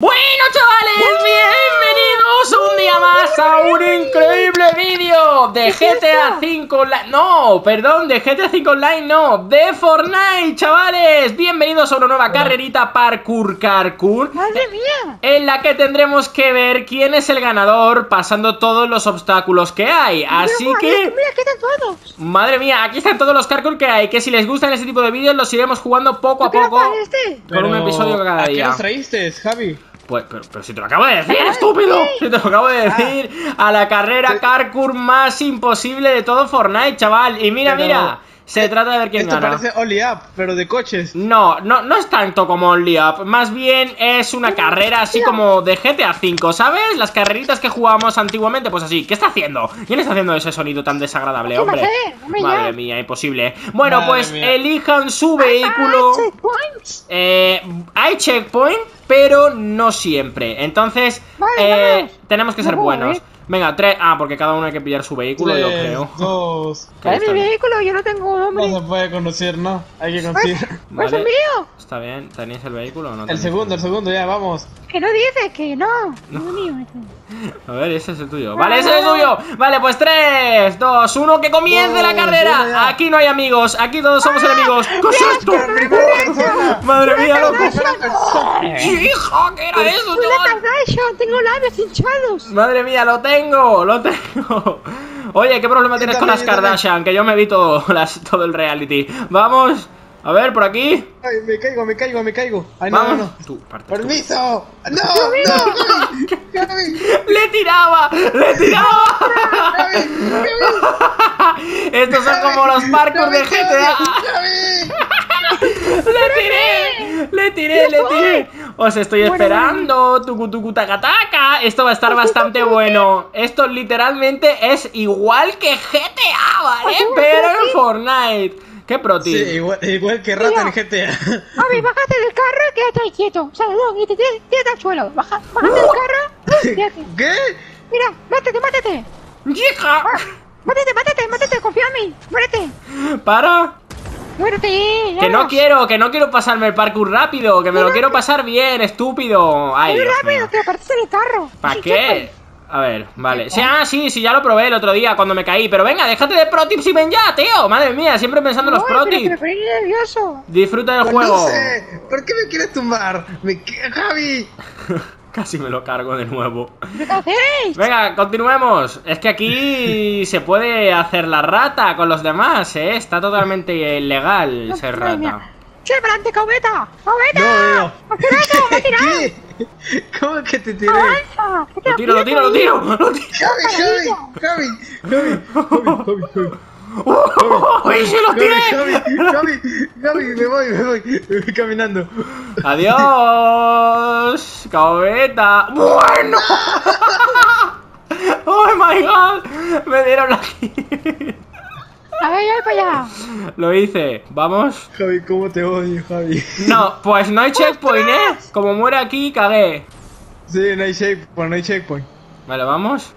Bueno chavales, bienvenidos un día más a un increíble vídeo de GTA 5 Online No, perdón, de GTA 5 Online no, de Fortnite chavales Bienvenidos a una nueva carrerita Parkour Carkour ¡Madre mía! En la que tendremos que ver quién es el ganador pasando todos los obstáculos que hay Así Mira, que... Mira, aquí están todos. Madre mía, aquí están todos los Carkour que hay Que si les gustan este tipo de vídeos los iremos jugando poco a ¿Qué poco este? Con un episodio cada ¿A qué día nos traíste, Javi? Pues, pero, pero si te lo acabo de decir, estúpido. Si te lo acabo de decir. A la carrera Carkour más imposible de todo Fortnite, chaval. Y mira, mira. Se trata de ver quién Esto gana. parece Only Up, pero de coches. No, no, no es tanto como Only Up. Más bien es una carrera así como de GTA V, ¿sabes? Las carreritas que jugábamos antiguamente, pues así. ¿Qué está haciendo? ¿Quién está haciendo ese sonido tan desagradable, ¿Qué va a hombre? Madre mía, imposible. Bueno, Madre pues mía. elijan su vehículo. Checkpoints. Eh, hay checkpoint, pero no siempre. Entonces, Vale, eh, tenemos que ser buenos. Venga, tres. Ah, porque cada uno hay que pillar su vehículo, yo creo. dos. ¿Cuál es mi vehículo? Yo no tengo nombre. No se puede conducir, ¿no? Hay que Pues, conducir. pues Vale. el mío. Está bien, ¿tenéis el vehículo o no? El segundo, el segundo, ya, vamos. Que no dice que no. No es mío. A ver, ese es el tuyo. Vale, ese es el tuyo. Vale, pues 3, 2, 1, que comience la Dos, carrera. Aquí no hay amigos, aquí todos somos enemigos. ¿Qué es esto? Primera persona. Madre mía, loco. Hija, ¿qué era eso, chaval? Kardashian. Tengo labios hinchados. Madre mía, lo tengo, lo tengo. Oye, ¿qué problema tienes con las. Kardashian? Que yo me vi todo, las, todo el reality. Vamos, a ver, por aquí. Ay, me caigo, me caigo, me caigo. Ay, no, no, Vamos. no. Tú, parte, tú. ¡Permiso! ¡No! ¡No! ¡Le tiraba! ¡Le tiraba! Estos son como los parkour de GTA. ¡Le tiré! ¡Le tiré, le tiré! Os estoy esperando. Tucu, tucu, taca, taca. Esto va a estar bastante bueno. Esto literalmente es igual que GTA, ¿vale? Pero en Fortnite. ¡Qué pro Sí, igual, igual que rata en GTA. A ver, bájate del carro y quédate ahí quieto. O sea, no, y te tírate al suelo. Baja, bájate del carro. Quédate. ¿Qué? Mira, mátate, mátate. ¡Hija! Mátate, mátate, mátate. Confía en mí. Muérete. ¡Para! Muérete. Que no quiero, que no quiero pasarme el parkour rápido, que me lo quiero pasar bien, estúpido. Ay, Muy Dios rápido, mío. te apartes en el carro. ¿Para qué? A ver, vale. Sí, ah, sí, sí, ya lo probé el otro día cuando me caí. Pero venga, déjate de pro tips y ven ya, tío. Madre mía, siempre pensando en los Uy, pro pero que me tips. pone nervioso. Disfruta del Pues juego. No sé. ¿Por qué me quieres tumbar? Me... ¡Javi! Casi me lo cargo de nuevo. ¿Qué hacéis? Venga, continuemos. Es que aquí se puede hacer la rata con los demás, ¿eh? Está totalmente ilegal ser rata. ¡Che, adelante, cometa! ¡Cometa! No, no. ¿Cómo que te tiré? Lo tiro, lo tiro, lo tiro, lo tiro. Javi, Javi, Javi, Javi, Javi, Javi, ¡Uy, sí lo Javi, tiré! Javi, Javi, Javi, me voy, me voy, me voy caminando. Adiós, cabeta. Bueno. Oh my god, me dieron la. A ver, ya voy para allá. Lo hice. Vamos. Javi, cómo te odio, Javi. No, pues no hay checkpoint, ¿eh? Como muere aquí, cagué. Sí, no hay checkpoint, no hay checkpoint. Vale, vamos.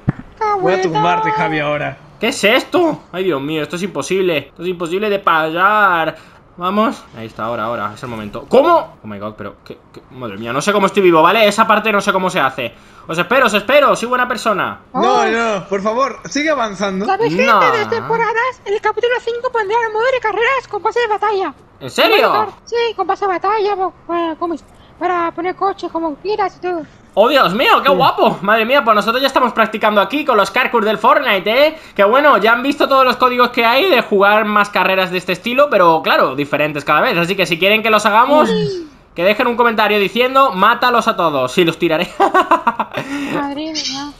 Voy a tumbarte, Javi, ahora. ¿Qué es esto? Ay, Dios mío, esto es imposible. Esto es imposible de pasar. Vamos. Ahí está, ahora, ahora. Es el momento. ¿Cómo? Oh my god, pero... ¿qué, qué? Madre mía, no sé cómo estoy vivo, ¿vale? Esa parte no sé cómo se hace. Os espero, os espero. Soy buena persona. No, no, por favor, sigue avanzando. ¿Sabes, gente No. de las temporadas? En el capítulo 5 pondrán el modo de carreras con pase de batalla. ¿En serio? Sí, con pase de batalla, para, como- para poner coches como quieras y todo. ¡Oh, Dios mío! ¡Qué guapo! Madre mía, pues nosotros ya estamos practicando aquí con los Carcours del Fortnite, ¿eh? Que bueno, ya han visto todos los códigos que hay de jugar más carreras de este estilo, pero claro, diferentes cada vez. Así que si quieren que los hagamos, que dejen un comentario diciendo mátalos a todos. Y los tiraré. Madre mía.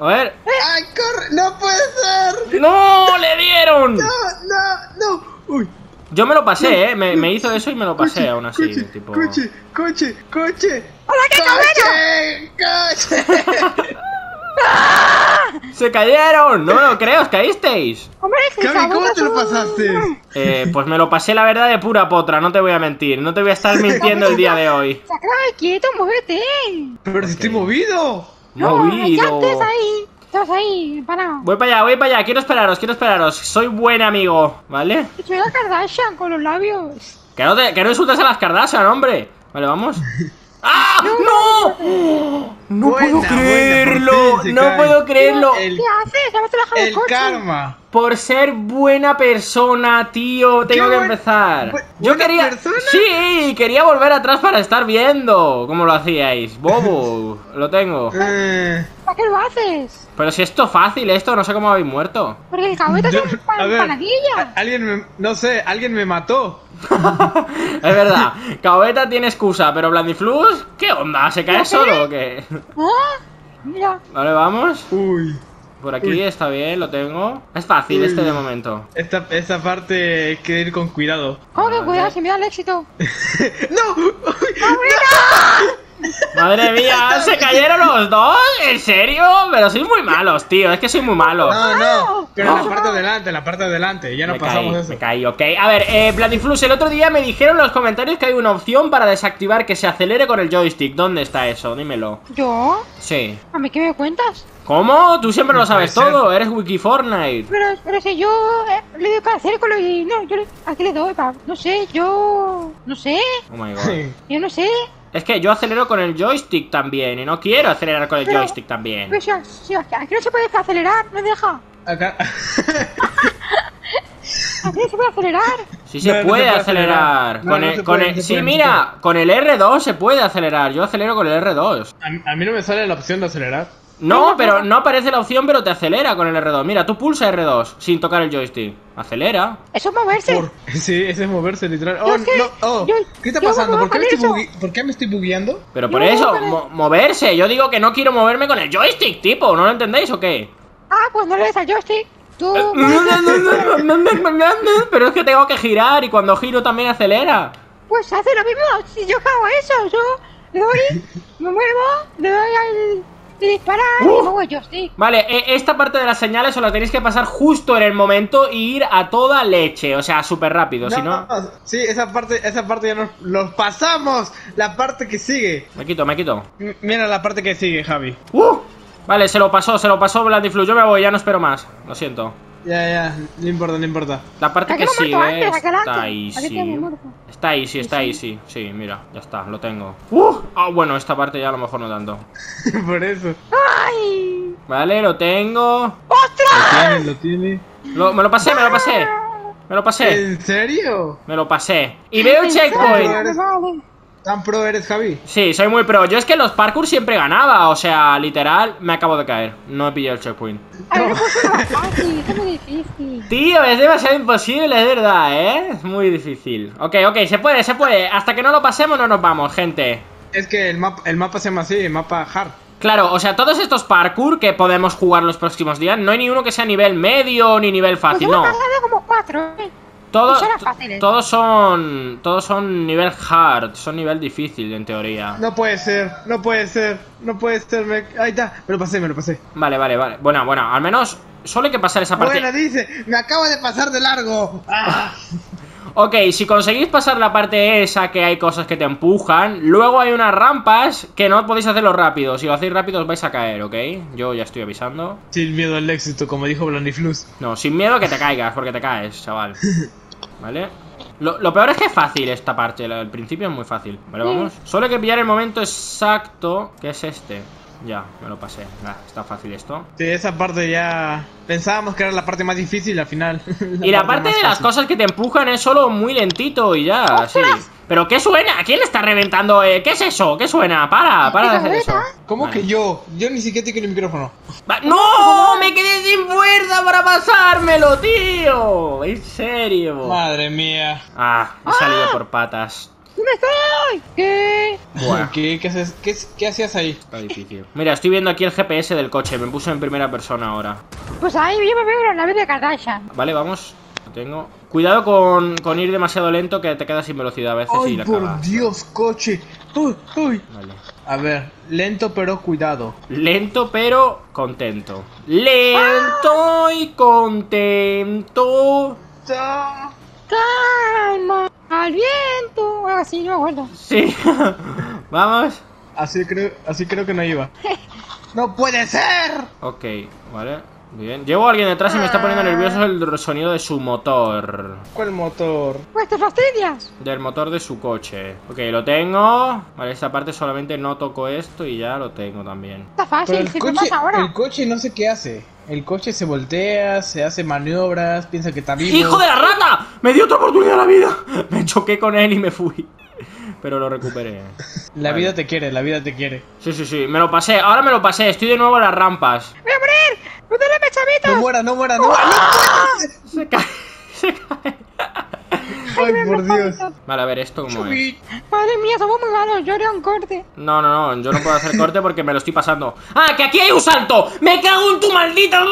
a ver. ¡Ay, corre! ¡No puede ser! ¡No! ¡Le dieron! ¡No, no, no! ¡Uy! Yo me lo pasé, ¿eh? Me, me hizo eso y me lo pasé Coche, aún así. coche, tipo... coche, coche, coche. ¡Hola, qué ¡Coche! ¡Coche! ¡Se cayeron! No me lo creo, os caísteis. Hombre, ¿cómo te lo pasaste? Eh, pues me lo pasé la verdad de pura potra, no te voy a mentir. No te voy a estar mintiendo el día de hoy. Saca quieto, muévete. Pero si estoy movido. Movido. ahí. Estás ahí, para. Voy para allá, voy para allá. Quiero esperaros, quiero esperaros. Soy buen amigo, ¿vale? Soy la Kardashian con los labios. Que no, te- que no insultes a las Kardashian, hombre. Vale, vamos. ¡Ah! ¡No! No Buena, puedo creerlo. no cae. puedo creerlo. El, ¿Qué haces? ¿Has bajado el el coche? karma. Por ser buena persona, tío, tengo ¿Qué que empezar. bu- Yo buena quería. persona? Sí, quería volver atrás para estar viendo cómo lo hacíais. Bobo, lo tengo. Eh, ¿Para qué lo haces? Pero si esto fácil, esto, no sé cómo habéis muerto. Porque el cabeta es un pan, ver, panadilla. alguien me, no sé, alguien me mató. Es verdad, Cabeta tiene excusa, pero Blandiflus, ¿qué onda? ¿Se cae solo o qué? ¿Ah? Mira. Vale, vamos. Uy, Por aquí está bien, lo tengo. Es fácil Uy. este de momento. esta, esta parte hay que ir con cuidado. ¿Cómo que Vale. cuidado si me da el éxito? ¡No! Madre mía, ¿se cayeron los dos? ¿En serio? Pero sois muy malos, tío. Es que soy muy malo. No, no, pero No. en la parte de adelante, en la parte de adelante, ya no me pasamos caí, eso. me caí, ok. A ver, eh, Blandiflus, el otro día me dijeron en los comentarios que hay una opción para desactivar que se acelere con el joystick. ¿Dónde está eso? Dímelo. ¿Yo? Sí. ¿A mí qué me cuentas? ¿Cómo? Tú siempre lo sabes todo. Eres Wiki Fortnite. Pero, pero si yo eh, le doy para círculo y no, yo le, aquí le doy para, no sé, yo, no sé, Oh my god. yo no sé. Es que yo acelero con el joystick también y no quiero acelerar con el Pero- joystick también. Pero aquí no se puede acelerar, no deja. Acá. Aquí no se puede acelerar. Sí se No, no puede se puede acelerar. acelerar. No, con el, con puede, sí, puede, mira, con el R2 se puede acelerar. Yo acelero con el R2. A, a mí no me sale la opción de acelerar. No, pero no aparece la opción, pero te acelera con el R2. Mira, tú pulsa R2 sin tocar el joystick. Acelera. Eso es moverse. Por- sí, ese es moverse literal. Oh, es que- no, oh. yo- ¿Qué está pasando? ¿Por qué me, estoy eso. bugui- ¿Por qué me estoy bugueando? Pero por eso, mo- moverse. Yo digo que no quiero moverme con el joystick, tipo. ¿No lo entendéis o qué? Ah, pues no le des al joystick. Tú, Eh, Pero es que tengo que girar y cuando giro también acelera. pues hace lo mismo. Si yo hago eso, yo le doy, me muevo, le doy al de disparar y Uf. muevo el joystick. Vale, e- esta parte de las señales os la tenéis que pasar justo en el momento y ir a toda leche, o sea, súper rápido, si no... sí, esa parte, esa parte ya nos los pasamos. La parte que sigue. Me quito, me quito. M- mira la parte que sigue, Javi. ¡Uh! Vale, se lo pasó, se lo pasó Blandiflu, yo me voy, ya no espero más, lo siento. Ya, ya, no importa, no importa. La parte que sigue antes, está easy. Está easy, está easy. Sí, mira, ya está, lo tengo. ¡Uh! Ah, bueno, esta parte ya a lo mejor no tanto. Por eso. ¡Ay! Vale, lo tengo. Lo ¡Ostras! tiene, lo tiene. Lo- me lo pasé, me lo pasé. Me lo pasé. ¿En serio? Me lo pasé. Y veo checkpoint. ¿Tan pro eres, Javi? Sí, soy muy pro. Yo es que en los parkour siempre ganaba. O sea, literal, me acabo de caer. No he pillado el checkpoint. Pues es más fácil, es muy difícil. Tío, es demasiado imposible, es verdad, ¿eh? Es muy difícil. Ok, ok, se puede, se puede. Hasta que no lo pasemos no nos vamos, gente. Es que el mapa, el mapa se llama así, el mapa hard. Claro, o sea, todos estos parkour que podemos jugar los próximos días, no hay ni uno que sea nivel medio ni nivel Pues fácil, yo me he no. como cuatro, ¿eh? Todos, Son las fáciles. todos son. Todos son nivel hard, son nivel difícil en teoría. No puede ser, no puede ser, no puede ser. Me... Ahí está, me lo pasé, me lo pasé. Vale, vale, vale. Bueno, bueno, al menos solo hay que pasar esa parte. Bueno, dice, me acabo de pasar de largo. Ah. Ok, si conseguís pasar la parte esa que hay cosas que te empujan, luego hay unas rampas que no podéis hacerlo rápido. Si lo hacéis rápido os vais a caer, ¿ok? Yo ya estoy avisando. Sin miedo al éxito, como dijo Blandiflus. No, sin miedo que te caigas, porque te caes, chaval. ¿Vale? Lo, lo peor es que es fácil esta parte, el principio es muy fácil. Vale, vamos. Solo hay que pillar el momento exacto, que es este. Ya, me lo pasé. Está fácil esto. Sí, esa parte ya... Pensábamos que era la parte más difícil al final. Y la parte de las fácil. cosas que te empujan es solo muy lentito y ya. ¡Ostras! ¿Pero qué suena? ¿A quién le está reventando? eh? ¿Qué es eso? ¿Qué suena? Para, para de hacer eso. ¿Cómo Vale. que yo? Yo ni siquiera tengo el micrófono. ¡No! ¡Me quedé sin fuerza para pasármelo, tío! En serio. Madre mía. Ah, he salido por patas. ¿Dónde estoy? ¿Qué? ¿Qué, qué, haces- qué, qué hacías ahí? Está difícil. Mira, estoy viendo aquí el GPS del coche. Me puse en primera persona ahora. Pues ahí yo me veo en la nave de Kardashian. Vale, vamos. Lo tengo. Cuidado con, con ir demasiado lento que te quedas sin velocidad a veces y Ay, la por cagas. Dios, coche. Uy, uy. Vale. A ver, lento pero cuidado. Lento pero contento. Lento y contento. Ah. Calma, al viento. Algo así, no me acuerdo. Sí. Vamos. Así creo, así creo que no iba. ¡No puede ser! Ok, vale. Bien. Llevo a alguien detrás y me está poniendo nervioso el sonido de su motor. ¿Cuál motor? Pues te fastidias. Del motor de su coche. Ok, lo tengo. Vale, esta parte solamente no toco esto y ya lo tengo también. Está fácil, el si coche, pasa ahora. el coche no sé qué hace. El coche se voltea, se hace maniobras, piensa que está vivo. ¡Hijo de la rata! ¡Me dio otra oportunidad la vida! Me choqué con él y me fui. Pero lo recuperé. La Vale. vida te quiere, la vida te quiere. Sí, sí, sí. Me lo pasé. Ahora me lo pasé. Estoy de nuevo en las rampas. ¡Voy a morir! ¡No te le No chavitos! muera, no muera, no muera. no. Se cae. Se cae. Ay, por Dios. Vale, a ver, ¿esto cómo es? Madre mía, somos muy malos. Yo haría un corte. No, no, no. Yo no puedo hacer corte porque me lo estoy pasando. ¡Ah, que aquí hay un salto! ¡Me cago en tu maldita!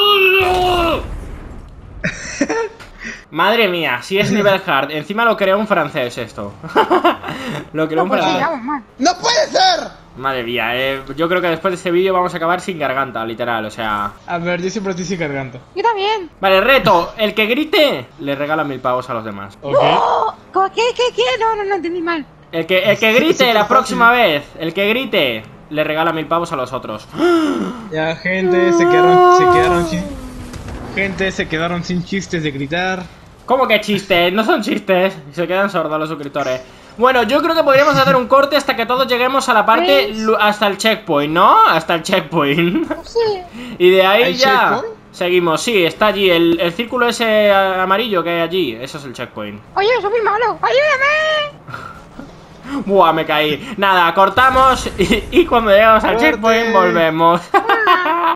Madre mía, si es nivel hard. Encima lo creó un francés esto. lo creó un Pues sí, francés. ¡No puede ser! Madre mía, eh, yo creo que después de este vídeo vamos a acabar sin garganta, literal, o sea... A ver, yo siempre estoy sin garganta. Yo también. Vale, reto, el que grite le regala mil pavos a los demás. ¿Ok? ¡Oh! ¿Qué, qué, qué? No, no, no entendí mal. El que, el que grite la próxima vez, el que grite, le regala mil pavos a los otros. Ya, gente, se quedaron, se quedaron sin... Gente, se quedaron sin chistes de gritar. ¿Cómo que chistes? No son chistes. Se quedan sordos los suscriptores. Bueno, yo creo que podríamos hacer un corte hasta que todos lleguemos a la parte, hasta el checkpoint, ¿no? Hasta el checkpoint. Sí. y de ahí ¿Hay ya checkpoint? seguimos. Sí, está allí, el, el círculo ese amarillo que hay allí. Eso es el checkpoint. Oye, soy muy malo. ¡Ayúdame! Buah, me caí. Nada, cortamos y, y cuando llegamos al Corte. checkpoint volvemos.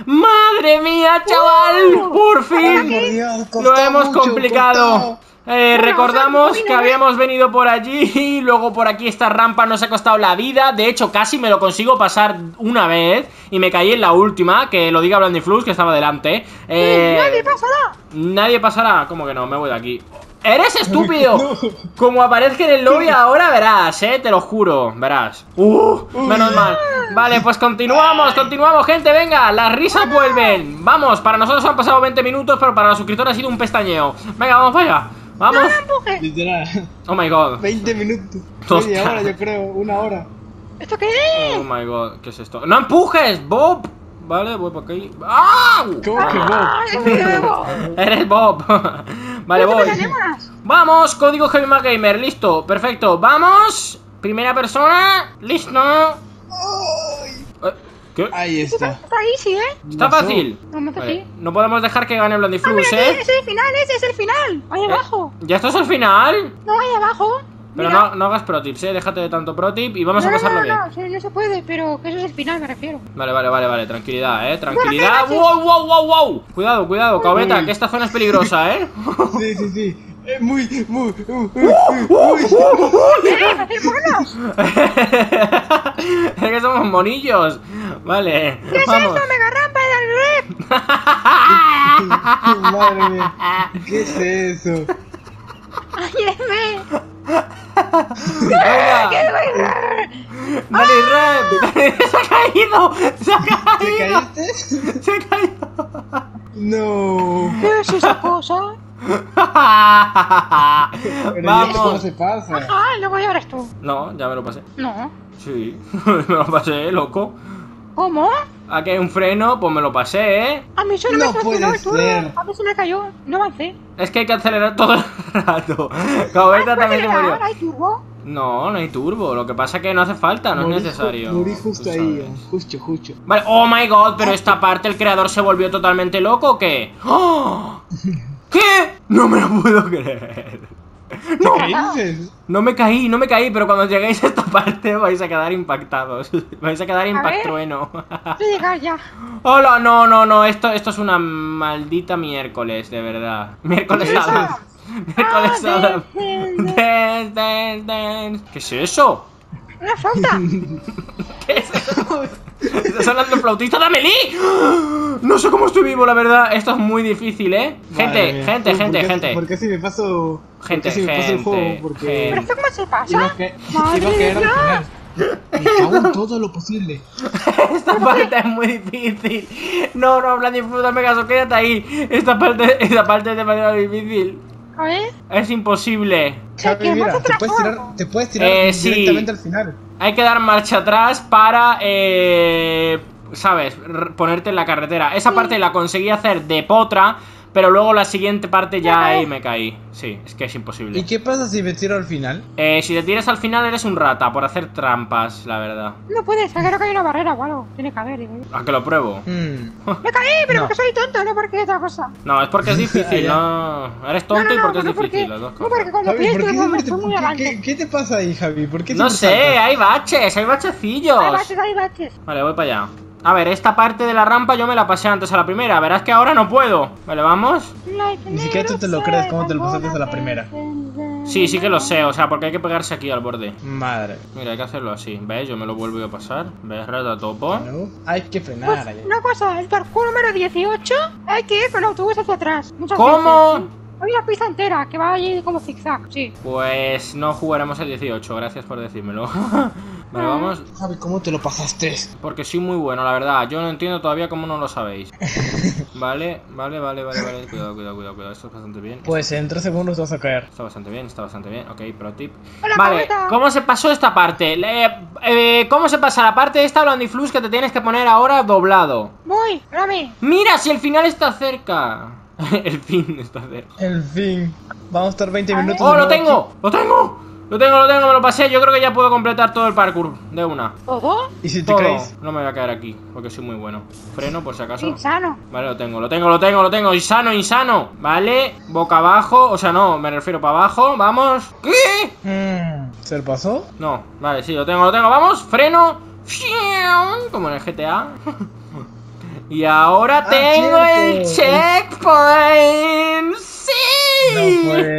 ¡Madre mía, chaval! Uh. ¡Por fin! Dios, Lo hemos mucho, complicado. Eh, Bueno, recordamos o sea, que ¿no habíamos venido por allí y luego por aquí esta rampa nos ha costado la vida. De hecho, casi me lo consigo pasar una vez y me caí en la última, que lo diga Blandiflux, que estaba delante. Eh, Nadie pasará. Nadie pasará. ¿Cómo que no? Me voy de aquí. ¡Eres estúpido! Como aparezca en el lobby ahora, verás, eh, te lo juro, verás. ¡Uh! Menos mal. Vale, pues continuamos, continuamos, gente, venga, las risas vuelven. Vamos, para nosotros han pasado 20 minutos, pero para los suscriptores ha sido un pestañeo. Venga, vamos allá. Vamos. No. Literal. Oh my god. 20 minutos. Media hora, yo creo. Una hora. ¿Esto qué es? Oh my god, ¿qué es esto? ¡No empujes, Bob! Vale, voy por aquí. ¡Au! ¿Cómo que ¡Ay, vos? me debo! Eres Bob. vale, ¿Esto voy. Vamos, código Heavy Mac Gamer, listo, perfecto, vamos. Primera persona, listo. Eh, ¿Qué? Ahí está. Está easy, ¿eh? Está fácil. Vale, no podemos dejar que gane Ah, Blandiflux, mira, ¿eh? ese es el final, ese es el final. Ahí Eh, abajo. ¿Ya esto es el final? No, ahí abajo. Pero Mira. no, no hagas pro tips, ¿eh? Déjate de tanto pro tip y vamos no, a no, pasarlo no, bien. no, no se puede, pero que eso es el final, me refiero. Vale, vale, vale, vale, tranquilidad, ¿eh? Tranquilidad. Bueno, ¡Wow, wow, wow, wow! Cuidado, cuidado, Caubeta, Uy. que esta zona es peligrosa, ¿eh? Sí, sí, sí. Es muy, muy, ¡Eh, hacer monos! es que somos monillos. Vale, ¿Qué es vamos. esto? ¡Mega rampa del rep! Madre mía. ¿Qué es eso? ¡Ayúdame! Venga. ¡Qué vergüenza! Dale. Se ha caído. Se ha ¿Te caído. caíste? Se ha caído. No. ¿Qué es esa cosa? Vamos. se pasa. Ah, luego ya eres tú. No, ya me lo pasé. No. Sí, me lo pasé, loco. ¿Cómo? Aquí hay un freno, pues me lo pasé, ¿eh? A mí solo No me funcionó puede el ser. A mí se me cayó. No avancé. Es que hay que acelerar todo el rato. Caubeta ¿Hay también se murió. ¿Hay turbo? No, no hay turbo. Lo que pasa es que no hace falta, no Morí es necesario. Morí justo ahí. sabes. Justo, justo. Vale, oh my god, pero esta parte el creador se volvió totalmente loco o qué? ¡Oh! ¿Qué? No me lo puedo creer. No me caí, no me caí, pero cuando lleguéis a esta parte vais a quedar impactados. Vais a quedar impactrueno. Llegar ya. Hola, no, no, no, esto, esto es una maldita miércoles, de verdad. Miércoles ¿Qué es Adams. Miércoles Ah, dance. Dance, dance, dance. ¿Qué es eso? Una flauta. ¿Qué es eso? ¿Está sonando el flautista de Amelie? No sé cómo estoy vivo, la verdad. Esto es muy difícil, ¿eh? Madre Gente, mía. gente, ¿Por gente, qué- gente. ¿Por qué si me paso. Gente, ¿por qué si me paso el juego? gente, Porque. ¿Pero esto cómo se pasa? Madre final. Me cago en todo lo posible. Esta parte es muy difícil. No, no, Vladimir, dame caso, quédate ahí. Esta parte, esta parte es demasiado difícil. A ver. Es imposible. Que mira, te puedes tirar, te puedes tirar Eh, sí. directamente al final. Hay que dar marcha atrás para eh, ¿sabes? Ponerte en la carretera. Esa parte la conseguí hacer de potra, pero luego la siguiente parte ya ahí me caí. Sí, es que es imposible. ¿Y qué pasa si me tiro al final? Eh, si te tiras al final eres un rata por hacer trampas, la verdad. No puede ser, creo que hay una barrera o algo. Tiene que haber, yo. ¿A que lo pruebo? Hmm. Me caí, pero No. porque soy tonto, no porque otra cosa. No, es porque es difícil, no. Eres tonto no, no, y porque no, es no, difícil, las dos no, cosas. porque cuando Javi, ¿por qué siempre te- muy qué- qué, qué te pasa ahí, Javi? ¿Por qué No sé, saltas? hay baches, hay bachecillos. Hay baches, hay baches. Vale, voy para allá. A ver, esta parte de la rampa yo me la pasé antes a la primera. Verás que ahora no puedo. Vale, vamos. Ni siquiera tú te lo crees, ¿cómo te lo pasaste a la primera? Sí, sí que lo sé, o sea, porque hay que pegarse aquí al borde. Madre. Mira, hay que hacerlo así. ¿Ves? Yo me lo vuelvo a pasar. ¿Ves? Rata topo. No, hay que frenar Pues, una cosa, el parkour número 18 hay que ir con el autobús hacia atrás. Muchas ¿Cómo? veces. Hay una pista entera que va allí como zigzag, sí. Pues no jugaremos el 18, gracias por decírmelo. vale, vamos. Javi, ¿cómo te lo pasaste? Porque soy muy bueno, la verdad. Yo no entiendo todavía cómo no lo sabéis. Vale, vale, vale, vale, vale. Cuidado, cuidado, cuidado, cuidado. Esto es bastante bien. Pues en 3 segundos te vas a caer. Está bastante bien, está bastante bien. Ok, pro tip. Hola, Vale. ¿cómo se pasó esta parte? Le- eh, ¿Cómo se pasa la parte esta Blandiflux que te tienes que poner ahora doblado? Voy, espérame. Mira, si el final está cerca. el fin está cerca. El fin. Vamos a estar 20 minutos. ¡Oh, lo tengo! ¡Lo tengo! Lo tengo, lo tengo, me lo pasé. Yo creo que ya puedo completar todo el parkour de una. ¿Todo? ¿Y si te Todo. caes? No me voy a caer aquí, porque soy muy bueno. Freno por si acaso. Insano. Vale, lo tengo, lo tengo, lo tengo, lo tengo. Insano, insano. Vale, boca abajo. O sea, no, me refiero para abajo. Vamos. ¿Qué? Hmm, ¿Se lo pasó? No, vale, sí, lo tengo, lo tengo. Vamos, freno. Como en el GTA. Y ahora Ah, tengo el cierto. checkpoint.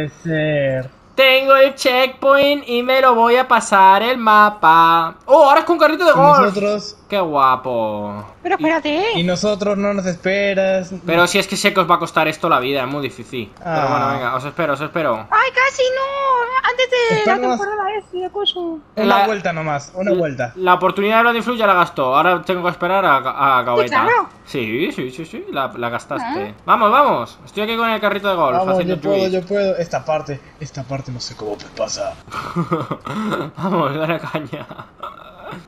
Puede ser. Tengo el checkpoint y me lo voy a pasar el mapa. Oh, ahora es con carrito de golf. nosotros, Qué guapo. Pero espérate. y nosotros no nos esperas. Pero si es que sé que os va a costar esto la vida, es muy difícil. Pero Ah. bueno, venga, os espero, os espero. ¡Ay, casi no! Antes de la temporada ese de curso. Una La- vuelta nomás, una vuelta. La oportunidad de Bloody Flu ya la gastó. Ahora tengo que esperar a, a claro. Sí, sí, sí, sí, la, la gastaste. Vamos, vamos. Estoy aquí con el carrito de golf. Vamos, haciendo yo puedo, yo puedo. Esta parte, esta parte no sé cómo pasa. vamos, dale caña.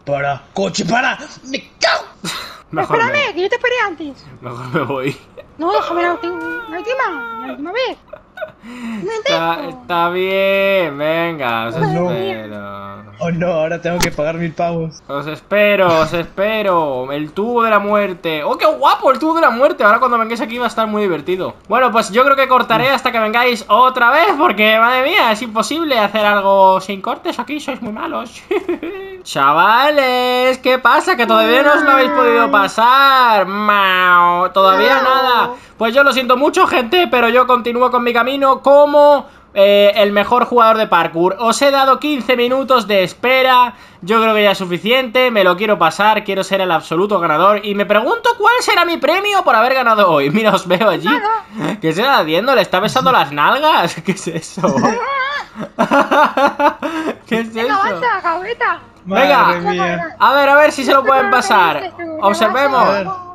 Para, coche, para. Me cago. Mejor Espérame, me, que yo te esperé antes. mejor me voy. No, déjame la última, la última, la última vez. No Está, bien, venga, os Oh, no. espero. Oh no, ahora tengo que pagar mil pavos. Os espero, os espero. El tubo de la muerte. ¡Oh, qué guapo el tubo de la muerte! Ahora cuando vengáis aquí va a estar muy divertido. Bueno, pues yo creo que cortaré hasta que vengáis otra vez. Porque, madre mía, es imposible hacer algo sin cortes aquí. Sois muy malos. Chavales, ¿qué pasa? Que todavía no os lo habéis podido pasar. Mao, todavía No. nada. Pues yo lo siento mucho, gente, pero yo continúo con mi camino como eh, el mejor jugador de parkour. Os he dado 15 minutos de espera. Yo creo que ya es suficiente. Me lo quiero pasar. Quiero ser el absoluto ganador. Y me pregunto cuál será mi premio por haber ganado hoy. Mira, os veo allí. ¿Qué se está haciendo? ¿Le está besando las nalgas? ¿Qué es eso? ¿Qué es Venga, eso? Venga. A ver, a ver si se lo pueden pasar. Observemos.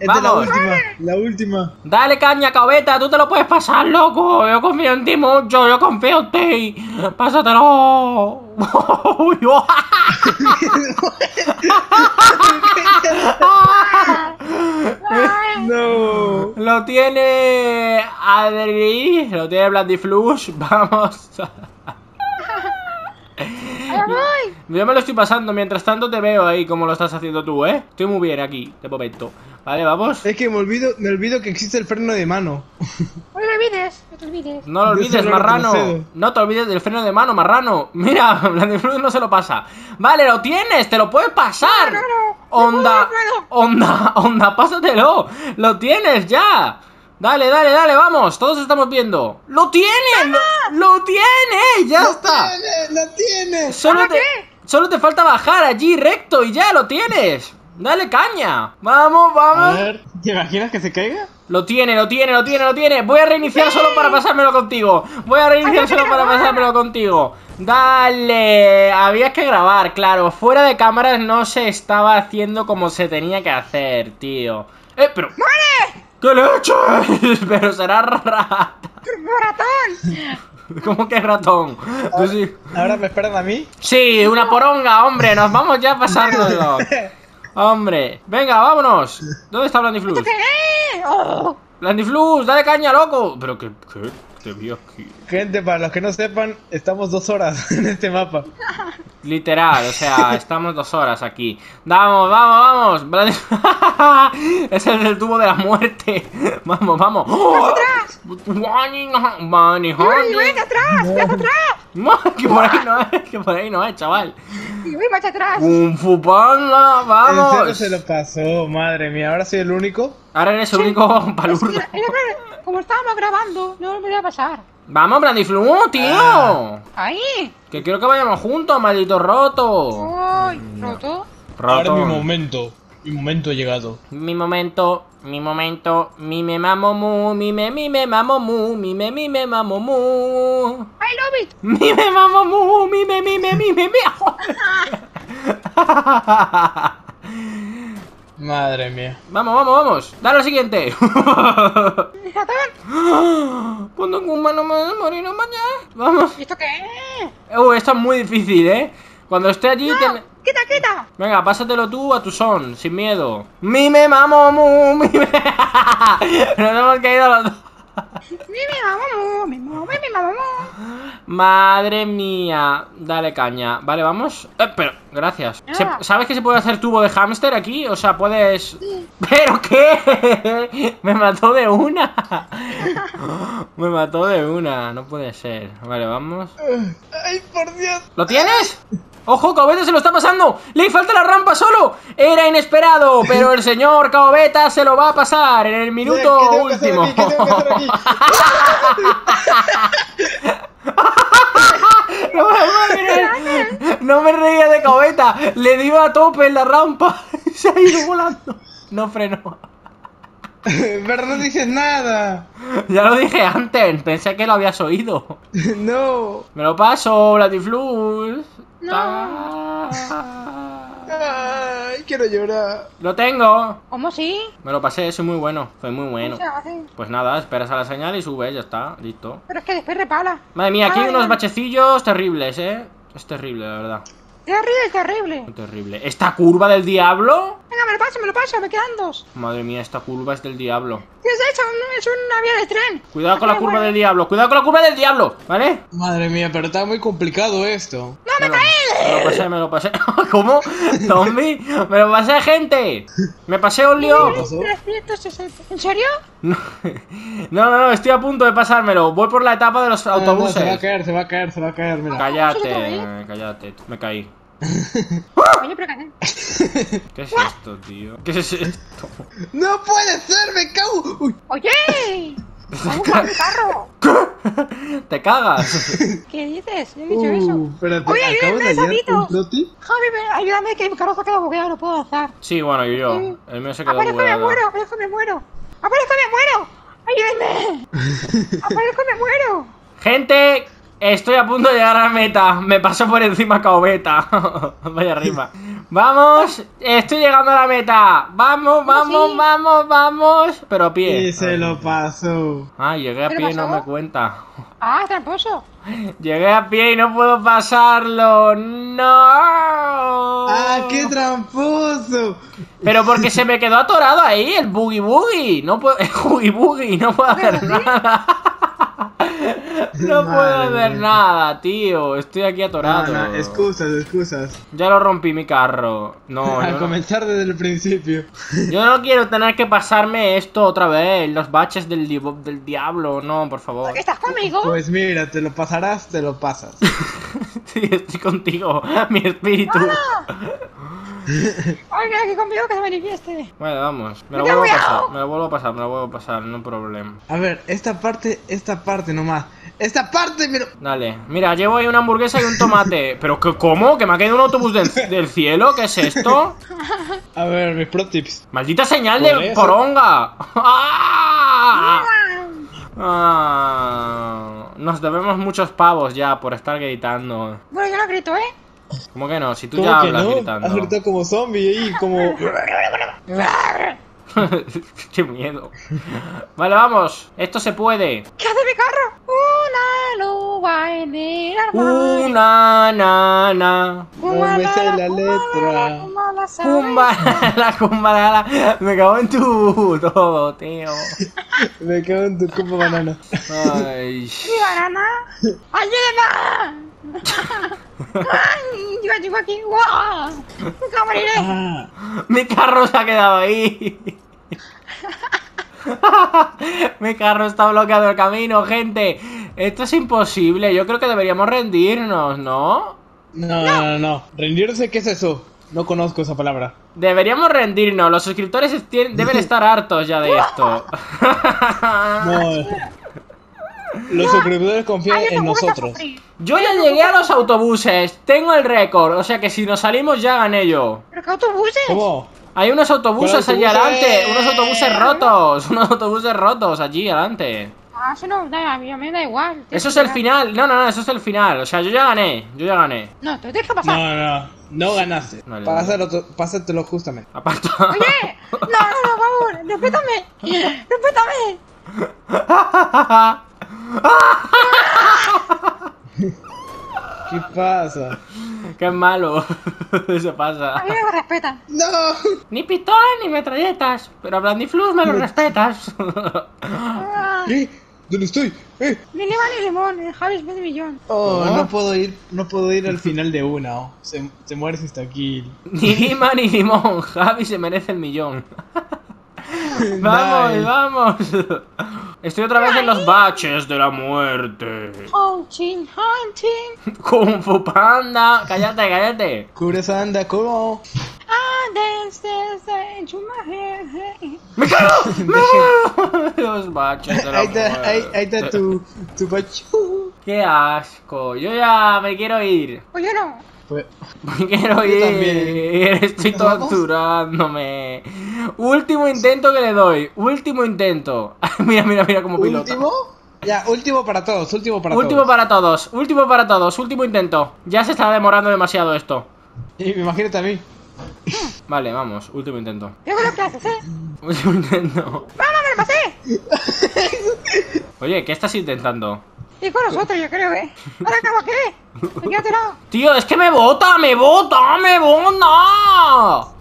Esta es la última, la última. Dale caña, cabeta, tú te lo puedes pasar, loco. Yo confío en ti mucho, yo confío en ti. Pásatelo. Uy, oh. No. Lo tiene Adri, lo tiene Blandiflux. Vamos. Voy. Yo me lo estoy pasando, mientras tanto te veo ahí como lo estás haciendo tú, ¿eh? Estoy muy bien aquí, de momento. Vale, vamos. Es que me olvido, me olvido que existe el freno de mano. No te olvides, no te olvides. No lo olvides, marrano. No te olvides del freno de mano, marrano. Mira, Blandiflux no se lo pasa. Vale, lo tienes, te lo puedes pasar. No, no, no. Onda, No puedo, no onda, onda, pásatelo. Lo tienes ya. Dale, dale, dale, vamos. Todos estamos viendo. ¡Lo tiene! ¡Lo, lo tiene! ¡Ya está! ¡Tiene! ¡Lo tienes! Solo ¿Ahora te, qué? solo te falta bajar allí recto y ya lo tienes. Dale caña. Vamos, A vamos. ver, ¿te imaginas que se caiga? Lo tiene, lo tiene, lo tiene, lo tiene. Voy a reiniciar solo para pasármelo contigo. Voy a reiniciar solo para pasármelo contigo. Dale. Había que grabar, claro. Fuera de cámaras no se estaba haciendo como se tenía que hacer, tío. Eh, pero. ¡Muere! ¡Qué leche! Pero será rata. ¡Ratón! ¿Cómo que ratón? Tú sí. Ahora me esperan a mí. Sí, una poronga, hombre. Nos vamos ya a pasárnoslo. Hombre, venga, vámonos. ¿Dónde está Blandiflux? ¿Qué? ¡Oh! Blandiflux, dale caña, loco. Pero vi aquí. Gente, para los que no sepan, estamos dos horas en este mapa. Literal, o sea, estamos dos horas aquí. Vamos, vamos, vamos. Es el tubo de la muerte. Vamos, vamos. ¡Atrás! Bunny, ¡Uy, honey. vete atrás! ¡Vete atrás! Que por ahí no es, que por ahí no es, chaval. ¡Y uy, vete atrás! Kung Fu Panda, En serio vamos. se lo pasó, madre mía. Ahora soy el único. Ahora eres el único palurdo. Como estábamos grabando, no me voy a pasar. Vamos, Blandiflu, tío. Ah. ¡Ahí! Que quiero que vayamos juntos, maldito roto. ¡Uy! ¿Roto? Ahora Roto. es mi momento. Mi momento ha llegado. Mi momento, mi momento, mi me mamo mu, mi me mi me mamo mu, mi me mi me mamo mu. ¡I love it! Mi me mamo mu, mi me mi me mi me mi. Madre mía. Vamos, vamos, vamos. Dale al siguiente. Cuando un humano me morir no mañana. Vamos. ¿Y esto qué es? Uh, esto es muy difícil, ¿eh? Cuando esté allí te... ¡No! ¡Quita, quita! Venga, pásatelo tú a tu son, sin miedo. Mi me mamo mu, mi me... Nos hemos caído los dos. ¡Mi, mi, mamá, mi, mamá, mi, mamá! Madre mía. Dale caña. Vale, vamos. Eh, pero, gracias. Ah. ¿Sabes que se puede hacer tubo de hámster aquí? O sea, puedes... ¿Pero qué? Me mató de una. Me mató de una. No puede ser. Vale, vamos. ¡Ay, por Dios! ¿Lo tienes? ¡Ojo, Caobeta se lo está pasando! ¡Le falta la rampa solo! Era inesperado, pero el señor Caobeta se lo va a pasar en el minuto ¿Qué tengo que hacer último. No me, reía- no me reía de Caobeta, le dio a tope en la rampa. Se ha ido volando. No frenó. Pero no dices nada. Ya lo dije antes, pensé que lo habías oído. No. Me lo paso, Latiflux. No. Ay, quiero llorar. Lo tengo. ¿Cómo sí? Me lo pasé, soy muy bueno. Fue muy bueno. ¿Cómo se hace? Pues nada, esperas a la señal y subes, ya está, listo. Pero es que después repala. Madre mía, aquí hay Ay, unos bachecillos terribles, ¿eh? Es terrible, la verdad. Terrible, terrible. Muy terrible. ¿Esta curva del diablo? Venga, me lo paso, me lo paso, me quedan dos. Madre mía, esta curva es del diablo. ¿Qué es eso? Un- Es una vía de tren. Cuidado con la Qué curva del diablo, cuidado con la curva del diablo, ¿vale? Madre mía, pero está muy complicado esto. ¡No me caí! me lo pasé, me lo pasé. ¿Cómo? ¿Zombie? Me lo pasé, gente. Me pasé un lío. pasó? 360. ¿En serio? No, no, no, estoy a punto de pasármelo. Voy por la etapa de los No, no, se va a autobuses. caer, se va a caer, se va a caer, mira. Cállate, cállate. Me caí. Oye, pero ¿qué? ¿Qué es esto, tío? ¿Qué es esto? ¡No puede ser! ¡Me cago! Uy. ¡Oye! ¡Vamos a mi carro! ¿Te cagas? ¿Qué dices? Yo he dicho eso. Uh, espérate, Oye, acabo de ayúdame, hallar Sabito. un ploti. Javi, ayúdame que mi carro se ha quedado bugueado, no puedo avanzar. Sí, bueno, y yo. El mío se quedó Aparezco y me bugueado. muero, aparezco me muero. ¡Aparezco me muero! ¡Ayúdenme! ¡Aparezco me muero! Gente, estoy a punto de llegar a la meta. Me pasó por encima Caobeta. Vaya arriba. Vamos, estoy llegando a la meta. Vamos, vamos, sí. vamos, vamos. Pero a pie. Y se lo pasó. Ah, llegué a ¿Qué pie y no me cuenta. ¡Ah, tramposo! Llegué a pie y no puedo pasarlo. No. ¡Ah, qué tramposo! Pero porque se me quedó atorado ahí el boogie boogie. No puedo. El boogie boogie. No puedo hacer nada. No puedo Madre hacer mía. nada, tío. Estoy aquí atorado. no, excusas, excusas. Ya lo rompí mi carro. No, a yo no, comenzar desde el principio. yo no quiero tener que pasarme esto otra vez. Los baches del, di- del diablo. No, por favor. ¿Estás conmigo? Pues mira, te lo pasarás, te lo pasas. Sí, estoy contigo. Mi espíritu. Oiga, aquí conmigo que se manifieste. Bueno, vamos. Me lo ¡Me vuelvo a pasar. Me lo vuelvo a pasar. Me lo vuelvo a pasar. No problema. A ver, esta parte, esta parte nomás. Esta parte, pero. Dale. Mira, llevo ahí una hamburguesa y un tomate. ¿Pero qué, cómo? ¿Que me ha caído un autobús del, del cielo? ¿Qué es esto? A ver, mis pro tips. ¡Maldita señal de eso. poronga! ¡Ah! Ah, Nos debemos muchos pavos ya por estar gritando. Bueno, yo lo grito, ¿eh? ¿Cómo que no? Si tú ¿Cómo ya que hablas no? gritando. Has gritado como zombie ahí, como. Qué miedo. Vale, vamos. Esto se puede. ¿Qué hace mi carro? Una guay de la Una nana. No me sé la letra. Cumba, la cumba, me cago en tu todo, tío. Me cago en tu copa banana. Ay. ¡Mi banana! ¡Ayuda! ¡Ay! Aquí, ¡guau! ¡Me cago en el- Ah, Mi carro se ha quedado ahí. Mi carro está bloqueado el camino, gente. Esto es imposible. Yo creo que deberíamos rendirnos, ¿no? no, no, no, no. Rendirse, ¿qué es eso? No conozco esa palabra. Deberíamos rendirnos. Los suscriptores deben estar hartos ya de esto. No. Los suscriptores confían Ay, en nosotros. Yo ya llegué a los autobuses. Tengo el récord. O sea que si nos salimos ya gané yo. ¿Pero qué autobuses? ¿Cómo? Hay unos autobuses ¿Cuál allí autobuses? adelante. Unos autobuses rotos. Unos autobuses rotos allí adelante. Ah, eso no, da, a mí, a mí me da igual. Eso es el final. No, no, no, eso es el final. O sea, yo ya gané. Yo ya gané. No, te tienes que pasar. No, no, no ganaste. Vale, Pásalo, pásatelo justamente. Aparte. Oye, no, no, no, por favor, respétame. Respétame. ¿Qué pasa? Qué malo. Eso A pasa. mí me respetan. ¡No! Ni pistolas ni metralletas. Pero a Blandiflus me lo respetas. Ah, ¿Eh? ¿Dónde estoy? ¿Eh? Ni lima ni limón, el Javi es medio millón. Oh, ¿No? no puedo ir, no puedo ir al final de una. oh. Se, se muere si está aquí. ni lima ni limón. Javi se merece el millón. vamos, vamos. Estoy otra vez en los baches de la muerte. Hunting, hunting. Kung Fu Panda. Cállate, cállate. Cubre anda, ¿cómo? Ah. ¡Me cago! Los baches de la Ahí está, ahí, ahí está muerte. tu, tu bachu. Qué asco. Yo ya me quiero ir. Oye, no. Pues, Me quiero ir. también. Estoy torturándome. Último intento que le doy. Último intento. mira, mira, mira cómo pilota. ¿Último? Ya, último para todos, último para último todos. para todos. Último para todos. Último intento. Ya se está demorando demasiado esto. Y me imagínate a mí. Vale, vamos. Último intento. Que haces, ¿eh? Último intento. ¡Vamos, me lo pasé! Oye, ¿qué estás intentando? Y con nosotros, yo creo, ¿eh? ¿Ahora acabo qué? Me quedo tirado. Tío, es que me bota, me bota, me bota.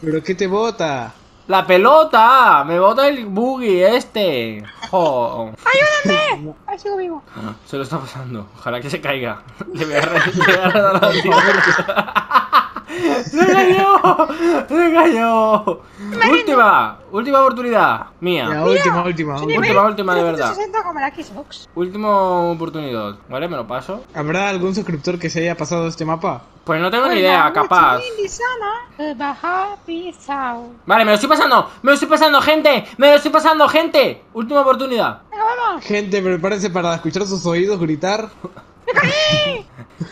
¿Pero qué te bota? La pelota, me bota el buggy este. Jo. ¡Ayúdame! Ahí sigo vivo. Se lo está pasando. Ojalá que se caiga. Le voy a, re- le voy a. ¡Se cayó! ¡Se cayó! Última, última oportunidad. Mía. Ya, última, última. Última. Última, última, de verdad. 360 como la Xbox. Última oportunidad. Vale, me lo paso. ¿Habrá algún suscriptor que se haya pasado este mapa? Pues no tengo ni idea, capaz. eh. Vale, me lo estoy pasando. Me lo estoy pasando, gente. Me lo estoy pasando, gente. Última oportunidad. Venga, vamos. Gente, prepárense para escuchar sus oídos gritar.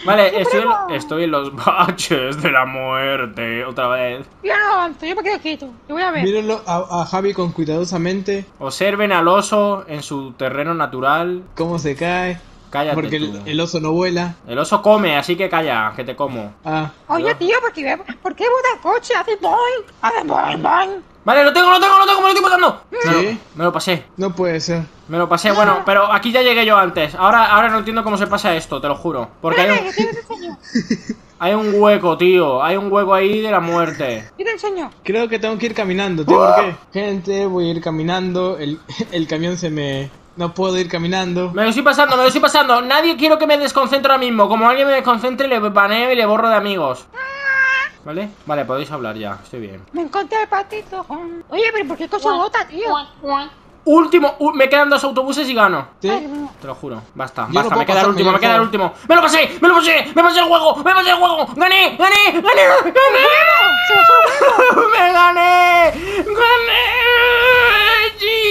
Vale, estoy en, estoy en los baches de la muerte. Otra vez. Yo no avanzo, yo me quedo quieto. Yo voy a ver. Mírenlo a, a Javi con cuidadosamente Observen al oso en su terreno natural. cómo se cae. Cállate. Porque el, el oso no vuela. El oso come, así que calla, que te como. Ah, Oye, tío, ¿por qué, ¿por qué bota el coche? Hace boing, hace boing, boing. Vale, lo tengo, lo tengo, lo tengo, me lo estoy pasando. Me ¿Sí? lo, me lo pasé, no puede ser. me lo pasé. Bueno, pero aquí ya llegué yo antes. Ahora, ahora no entiendo cómo se pasa esto, te lo juro. Porque hay un, que yo te enseño. hay un hueco, tío. Hay un hueco ahí de la muerte. Yo te enseño. Creo que tengo que ir caminando. ¿Tío por qué? Gente, voy a ir caminando. El, el camión se me... No puedo ir caminando. Me lo estoy pasando, me lo estoy pasando. Nadie quiero que me desconcentre ahora mismo. Como alguien me desconcentre, le baneo y le borro de amigos. ¿Vale? Vale, podéis hablar ya, estoy bien. Me encontré el patito. Oye, pero ¿por qué coche bota, tío? Último, u- me quedan dos autobuses y gano. ¿Sí? Te lo juro, basta, Yo basta, me queda el último, me queda el último. ¡Me lo pasé! ¡Me lo pasé! ¡Me pasé el juego! ¡Me pasé el juego! ¡Gané! ¡Gané! ¡Gané! ¡Gané! ¡Se lo subo! ¡Me gané! ¡Gané!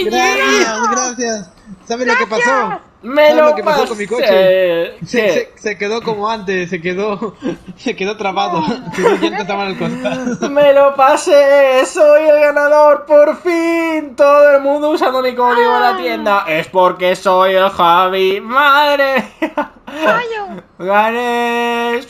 Gracias, gracias. ¿Sabes lo que pasó? ¡Me ¿Sabes lo, lo que pasó con mi pasé? coche? Se, se- se quedó como antes, se quedó, se quedó trabado. Al costado. ¡Me lo pasé! ¡Soy el ganador! ¡Por fin! Todo el mundo usando mi código en la tienda. Es porque soy el Javi. ¡Madre! ¡Gané!